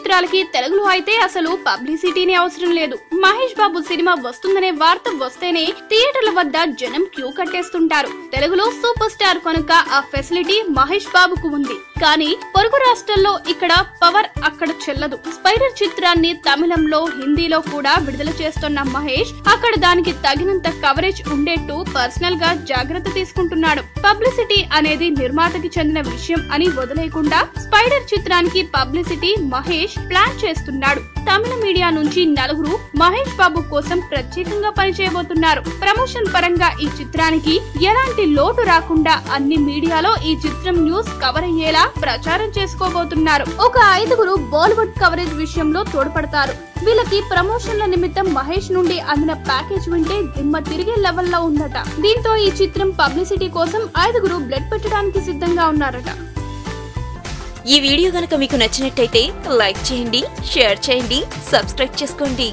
చిత్రాలకి తెలుగులో అయితే అసలు పబ్లిసిటీనే అవసరం లేదు. మహేష్ బాబు సినిమా వస్తుందనే వార్త వస్తేనే థియేటర్ల వద్ద జనం క్యూ కట్టేస్తుంటారు. తెలుగులో సూపర్ స్టార్ కనుక ఆ ఫెసిలిటీ మహేష్ బాబుకు ఉంది. కానీ పొరుగు రాష్ట్రాల్లో ఇక్కడ పవర్ అక్కడ చెల్లదు. స్పైడర్ చిత్రాన్ని తమిళంలో హిందీలో కూడా విడుదల చేస్తున్న మహేష్ అక్కడ దానికి తగినంత కవరేజ్ ఉండేట్టు పర్సనల్గా జాగ్రత్త తీసుకుంటున్నాడు. పబ్లిసిటీ అనేది నిర్మాతకి చెందిన విషయం అని వదిలేయకుండా స్పైడర్ చిత్రానికి పబ్లిసిటీ మహేష్ ప్లాన్ చేస్తున్నాడు. తమిళ మీడియా నుంచి నలుగురు మహేష్ బాబు కోసం ప్రత్యేకంగా పనిచేయబోతున్నారు. ప్రమోషన్ పరంగా ఈ చిత్రానికి ఎలాంటి లోటు రాకుండా అన్ని మీడియాలో ఈ చిత్రం న్యూస్ కవర్ అయ్యేలా ప్రచారం చేసుకోబోతున్నారు. ఒక ఐదుగురు బాలీవుడ్ కవరేజ్ విషయంలో తోడ్పడతారు. వీళ్ళకి ప్రమోషన్ల నిమిత్తం మహేష్ నుండి అందిన ప్యాకేజ్ వింటే దిమ్మ తిరిగే లెవెల్లో ఉందట. దీంతో ఈ చిత్రం పబ్లిసిటీ కోసం ఐదుగురు బ్లడ్ పెట్టడానికి సిద్ధంగా ఉన్నారట. ఈ వీడియో గనక మీకు నచ్చినట్టయితే లైక్ చేయండి షేర్ చేయండి సబ్స్క్రైబ్ చేసుకోండి.